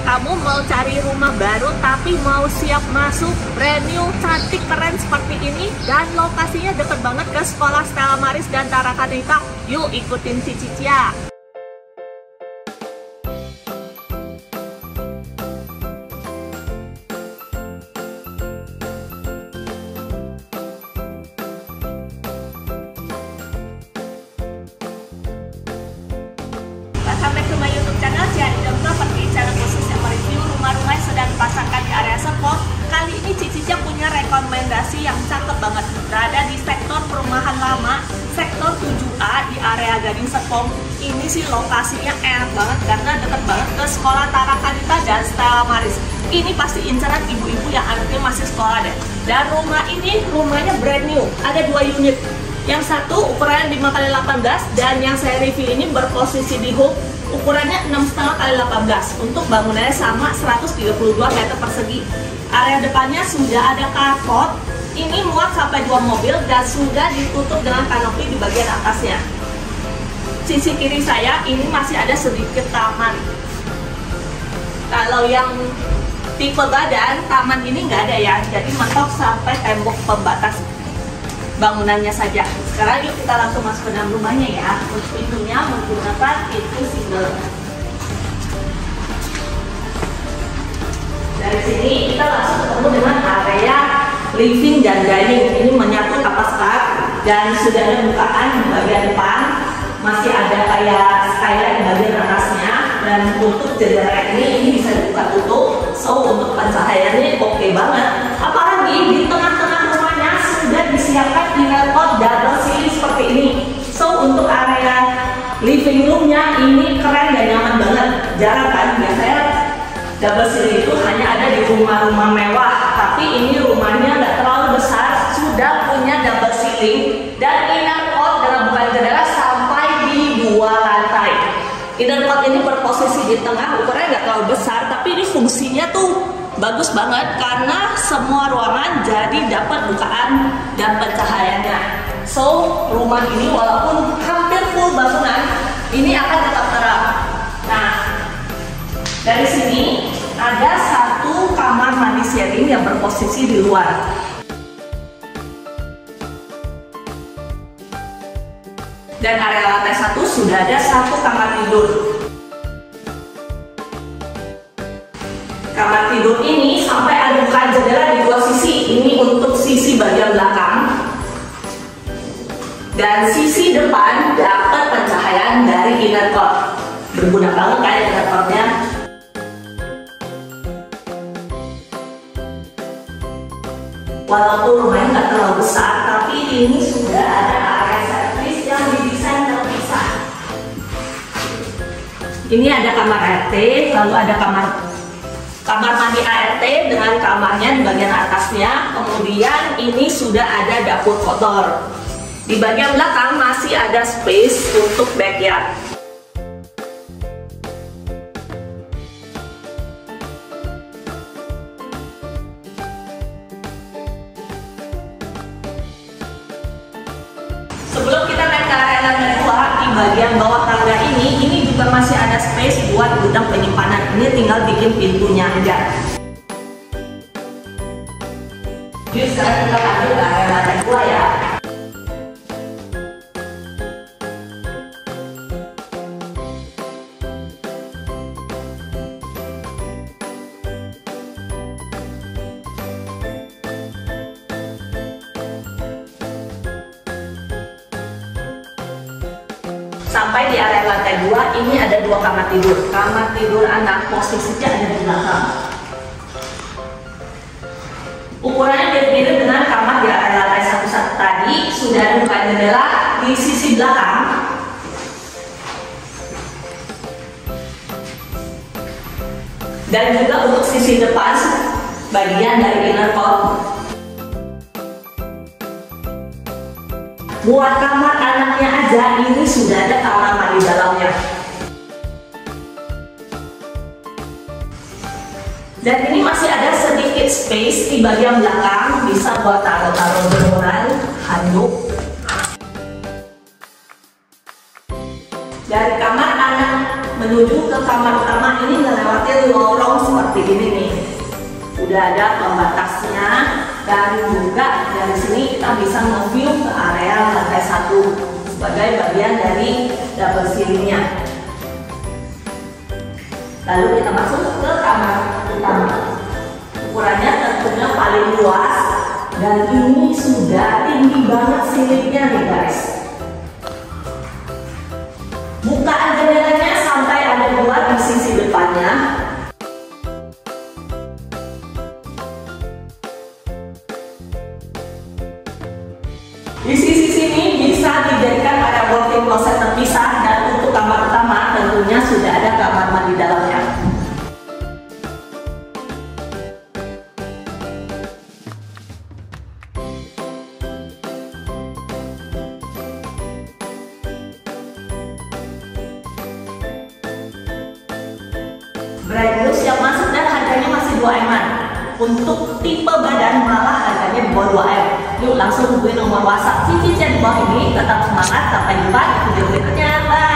Kamu mau cari rumah baru tapi mau siap masuk brand new, cantik, keren seperti ini dan lokasinya deket banget ke sekolah Stella Maris dan Tarakanita. Yuk ikutin si Cicia. Khusus yang sedang dipasarkan di area Serpong. Kali ini Cici punya rekomendasi yang cakep banget berada di sektor perumahan lama, sektor 7A di area Gading Serpong. Ini sih lokasinya enak banget karena dekat banget ke sekolah Tarakanita dan Stella Maris. Ini pasti incaran ibu-ibu yang anaknya masih sekolah deh. Dan rumah ini rumahnya brand new, ada dua unit. Yang satu ukurannya 5 kali 18 dan yang saya review ini berposisi di hook ukurannya 6,5 kali 18 untuk bangunannya sama 132 meter persegi. Area depannya sudah ada carport, ini muat sampai dua mobil dan sudah ditutup dengan kanopi di bagian atasnya. Sisi kiri saya ini masih ada sedikit taman. Kalau yang tipe badan, taman ini nggak ada ya, jadi mentok sampai tembok pembatas bangunannya saja. Sekarang yuk kita langsung masuk ke dalam rumahnya ya. Untuk pintunya menggunakan pintu single. Dari sini kita langsung ketemu dengan area living dan dining. Ini menyatu tapas kat dan sudah ada bukaan di bagian depan. Masih ada kayak skylight di bagian atasnya dan untuk jendela ini ini bisa dibuka tutup. So untuk pencahayaannya oke okay banget. Apalagi di rumahnya sudah disiapkan inner pot double ceiling seperti ini. So untuk area living roomnya ini keren dan nyaman banget. Jarang kan biasanya double ceiling itu hanya ada di rumah-rumah mewah, tapi ini rumahnya nggak terlalu besar, sudah punya double ceiling dan inner pot dalam bukan jendela sampai di dua lantai. Inner pot ini berposisi di tengah, ukurannya nggak terlalu besar, tapi ini fungsinya tuh bagus banget karena semua ruangan jadi dapat bukaan dan pencahayaannya. So, rumah ini walaupun hampir full bangunan, ini akan tetap terang. Nah, dari sini ada satu kamar mandi sharing yang berposisi di luar. Dan area lantai satu sudah ada satu kamar tidur. Sampai ada bukaan jendela di dua sisi. Ini untuk sisi bagian belakang. Dan sisi depan dapat pencahayaan dari inner core. Berguna banget kan inner core-nya. Walaupun rumahnya nggak terlalu besar, tapi ini sudah ada area servis yang didesain terpisah. Ini ada kamar RT, lalu ada kamar kamar mandi ART dengan kamarnya di bagian atasnya. Kemudian ini sudah ada dapur kotor. Di bagian belakang masih ada space untuk backyard. Bagian bawah tangga ini, ini juga masih ada space buat gudang penyimpanan. Ini tinggal bikin pintunya aja. Jadi kita lanjut ke area lantai dua ya. Sampai di area lantai 2 ini ada dua kamar tidur. Kamar tidur anak posisinya ada di belakang. Ukurannya mirip-mirip dengan kamar di area lantai satu satu tadi. Sudah ada buka jendela di sisi belakang. Dan juga untuk sisi depan bagian dari inner core buat kamar anaknya aja ini sudah ada kamar mandi dalamnya. Dan ini masih ada sedikit space di bagian belakang bisa buat taruh-taruh jemuran handuk. Dari kamar anak menuju ke kamar utama ini melewati lorong sudah ada pembatasnya dan juga dari sini kita bisa nge-view ke area lantai satu sebagai bagian dari double ceilingnya. Lalu kita masuk ke kamar utama. Ukurannya tentunya paling luas dan ini sudah tinggi banget ceilingnya nih guys. Bukaan jendelanya sampai ada dua di sisi depannya Brand siap masuk dan harganya masih 2 eman. Untuk tipe badan malah harganya di bawah 2 M. Yuk langsung hubungi nomor WhatsApp Cici di bawah ini. Tetap semangat, sampai jumpa di video berikutnya. Bye!